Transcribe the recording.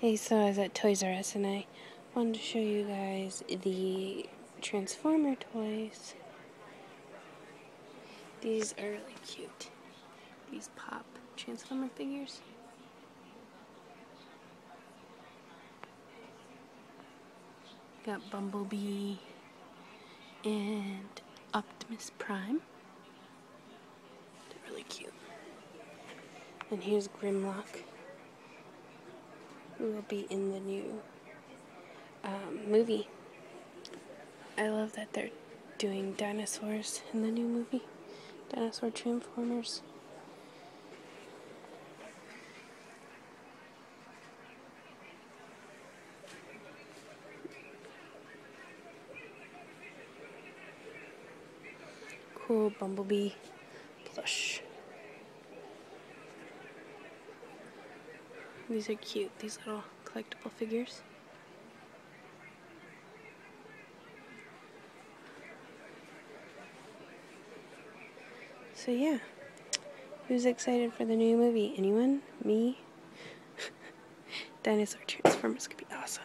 Hey, so I was at Toys R Us and I wanted to show you guys the Transformer toys. These are really cute. These pop Transformer figures. Got Bumblebee and Optimus Prime. They're really cute. And here's Grimlock will be in the new um, movie. I love that they're doing dinosaurs in the new movie. Dinosaur Transformers. Cool Bumblebee plush. These are cute, these little collectible figures. So yeah, who's excited for the new movie? Anyone? Me? Dinosaur Transformers could be awesome.